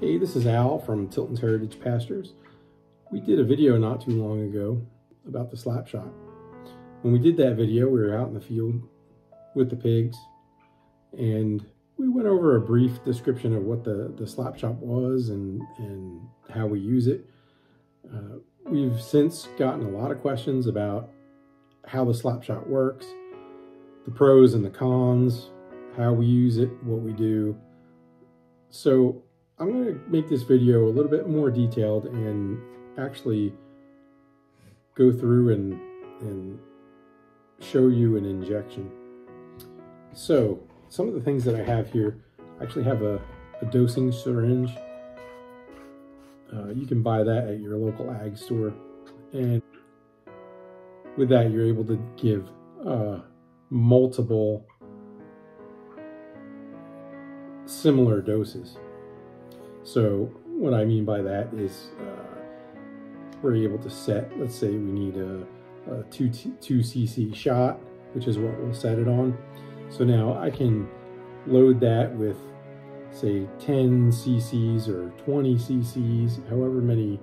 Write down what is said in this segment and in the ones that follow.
Hey, this is Al from Tilton's Heritage Pastures. We did a video not too long ago about the slap shot. When we did that video, we were out in the field with the pigs and we went over a brief description of what the, the slap shot was and, and how we use it. Uh, we've since gotten a lot of questions about how the slap shot works, the pros and the cons, how we use it, what we do. So I'm going to make this video a little bit more detailed and actually go through and, and show you an injection. So some of the things that I have here, I actually have a, a dosing syringe. Uh, you can buy that at your local ag store. And with that, you're able to give uh, multiple similar doses. So what I mean by that is uh, we're able to set, let's say we need a, a 2, 2 cc shot, which is what we'll set it on. So now I can load that with say 10 cc's or 20 cc's, however many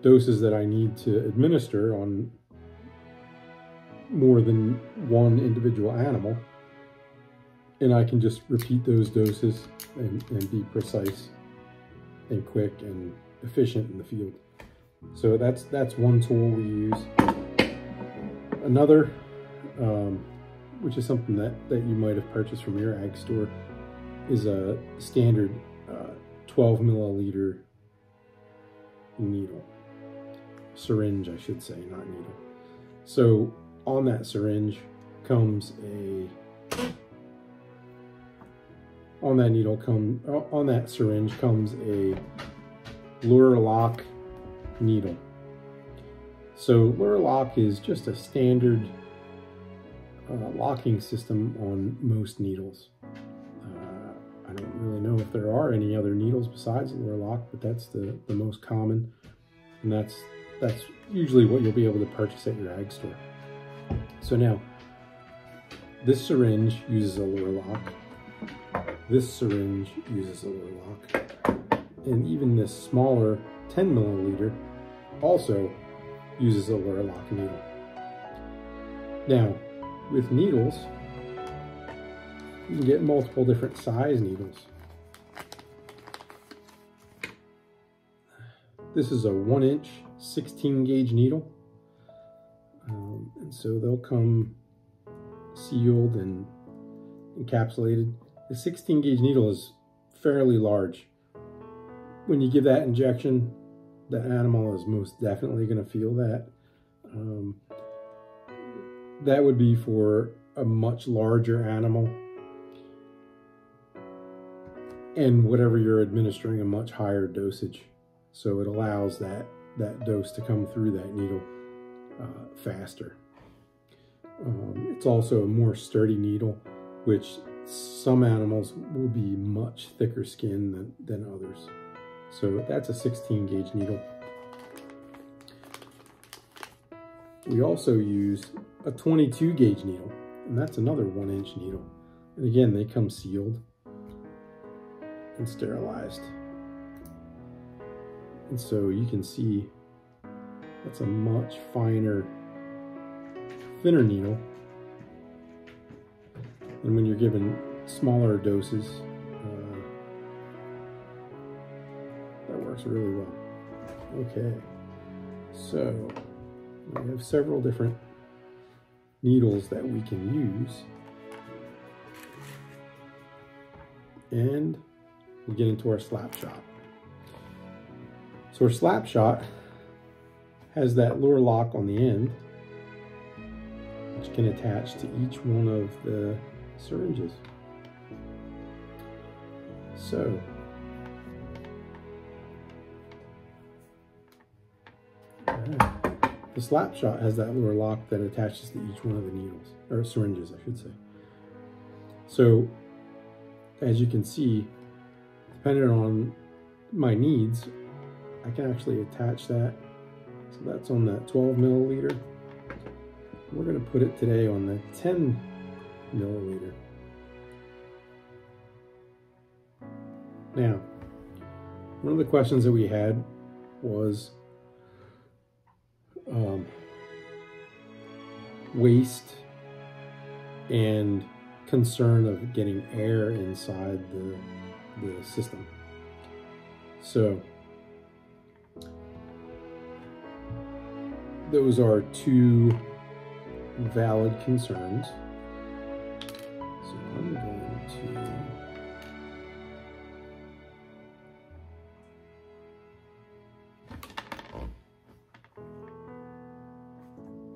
doses that I need to administer on more than one individual animal. And I can just repeat those doses and, and be precise and quick and efficient in the field. So that's that's one tool we use. Another, um, which is something that, that you might have purchased from your ag store, is a standard uh, 12 milliliter needle. Syringe, I should say, not needle. So on that syringe comes a on that needle come on that syringe comes a Luer lock needle. So Luer lock is just a standard uh, locking system on most needles. Uh, I don't really know if there are any other needles besides Luer lock, but that's the, the most common. And that's, that's usually what you'll be able to purchase at your ag store. So now, this syringe uses a Luer lock this syringe uses a Luer lock. And even this smaller 10 milliliter also uses a Luer lock needle. Now, with needles, you can get multiple different size needles. This is a one inch 16 gauge needle. Um, and so they'll come sealed and encapsulated the 16 gauge needle is fairly large. When you give that injection, the animal is most definitely going to feel that. Um, that would be for a much larger animal and whatever you're administering a much higher dosage. So it allows that, that dose to come through that needle uh, faster. Um, it's also a more sturdy needle, which some animals will be much thicker skin than, than others. So that's a 16 gauge needle. We also use a 22 gauge needle, and that's another one inch needle. And again, they come sealed and sterilized. And so you can see that's a much finer, thinner needle and when you're given smaller doses, uh, that works really well. Okay, so we have several different needles that we can use. And we get into our slap shot. So our slap shot has that Luer lock on the end, which can attach to each one of the syringes. So, the slap shot has that Luer lock that attaches to each one of the needles, or syringes, I should say. So, as you can see, depending on my needs, I can actually attach that. So that's on that 12 milliliter. We're going to put it today on the 10 milliliter. Now, one of the questions that we had was um, waste and concern of getting air inside the, the system. So those are two valid concerns. So I'm going to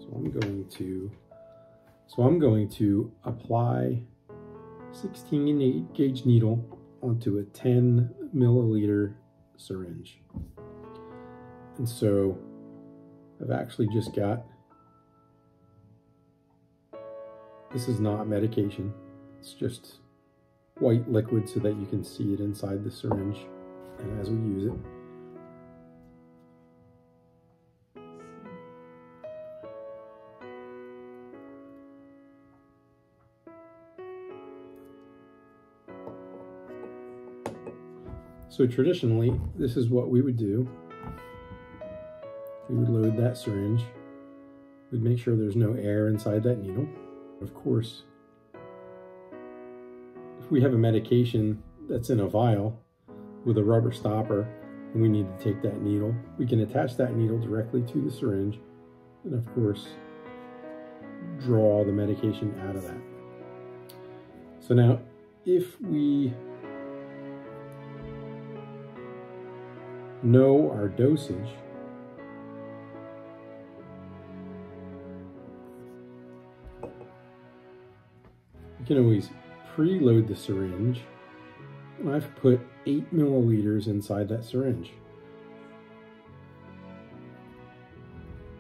So I'm going to so I'm going to apply 16 gauge needle onto a 10 milliliter syringe. And so I've actually just got, this is not medication. It's just white liquid so that you can see it inside the syringe and as we use it. So traditionally, this is what we would do. We would load that syringe. We'd make sure there's no air inside that needle. Of course, we have a medication that's in a vial with a rubber stopper and we need to take that needle, we can attach that needle directly to the syringe and of course draw the medication out of that. So now if we know our dosage, you can always preload the syringe. And I've put 8 milliliters inside that syringe.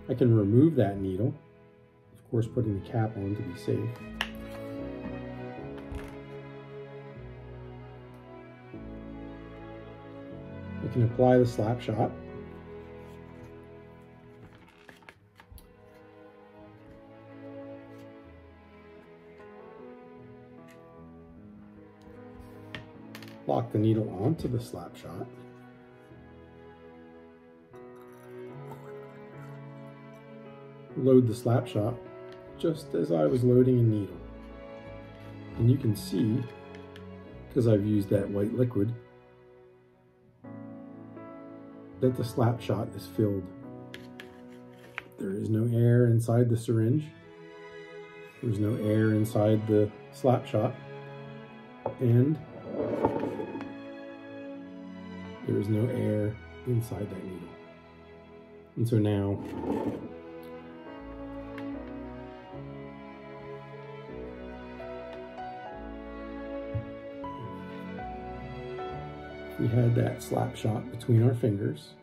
I can remove that needle, of course putting the cap on to be safe. We can apply the slap shot. Lock the needle onto the slap shot. Load the slap shot just as I was loading a needle. And you can see, because I've used that white liquid, that the slap shot is filled. There is no air inside the syringe. There's no air inside the slap shot. And there is no air inside that needle. And so now we had that slap shot between our fingers.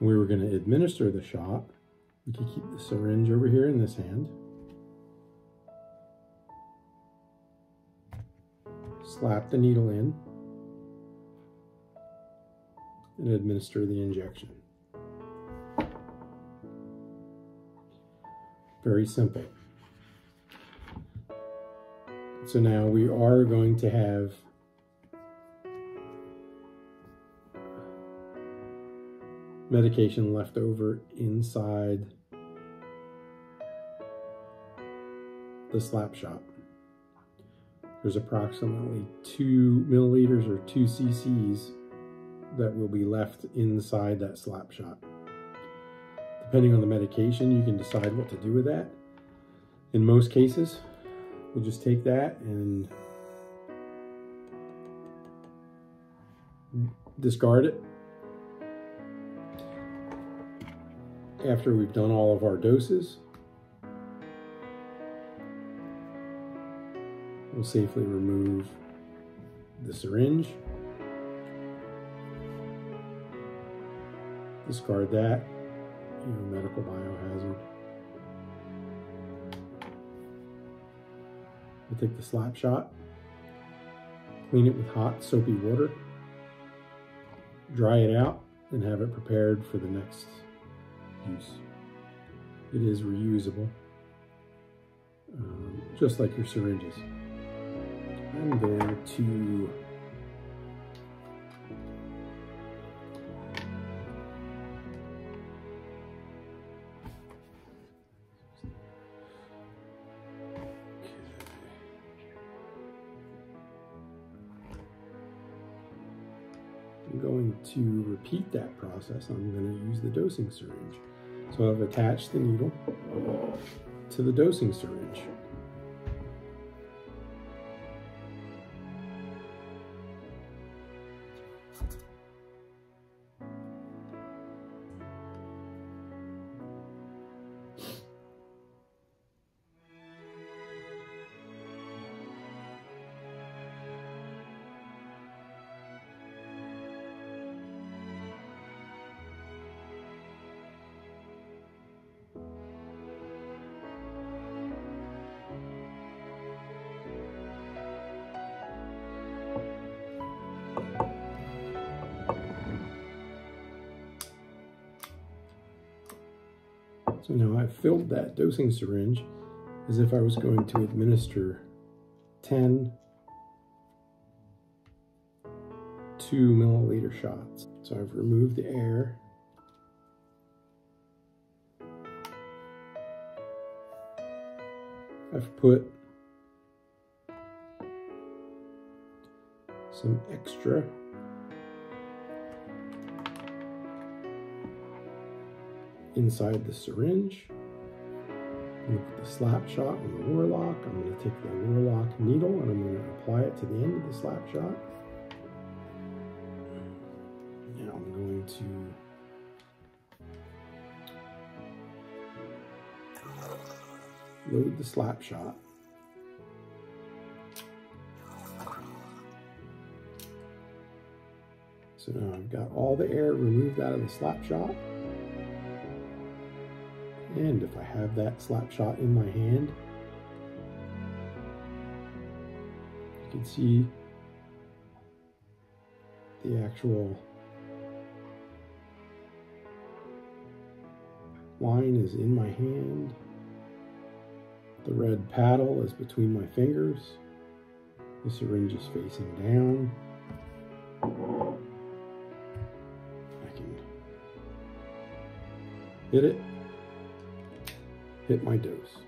We were going to administer the shot. We could keep the syringe over here in this hand. Slap the needle in and administer the injection. Very simple. So now we are going to have medication left over inside the slap shot. There's approximately two milliliters or two cc's that will be left inside that slap shot. Depending on the medication, you can decide what to do with that. In most cases, we'll just take that and discard it after we've done all of our doses. We'll safely remove the syringe. Discard that, you know, medical biohazard. We'll take the slap shot, clean it with hot soapy water, dry it out, and have it prepared for the next use. It is reusable, um, just like your syringes. I'm going to repeat that process. I'm going to use the dosing syringe. So I've attached the needle to the dosing syringe. So now I've filled that dosing syringe as if I was going to administer 10 two milliliter shots. So I've removed the air. I've put some extra inside the syringe. To put the slap shot on the Luer lock. I'm going to take the Luer lock needle and I'm going to apply it to the end of the slap shot. Now I'm going to load the slap shot. So now I've got all the air removed out of the slap shot. And if I have that slap shot in my hand, you can see the actual line is in my hand. The red paddle is between my fingers. The syringe is facing down. I can hit it hit my dose.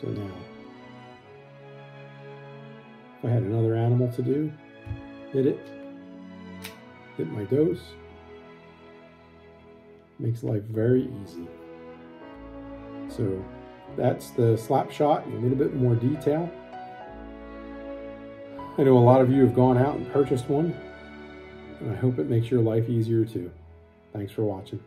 So now, if I had another animal to do, hit it, hit my dose, makes life very easy. So that's the slap shot in a little bit more detail. I know a lot of you have gone out and purchased one, and I hope it makes your life easier too. Thanks for watching.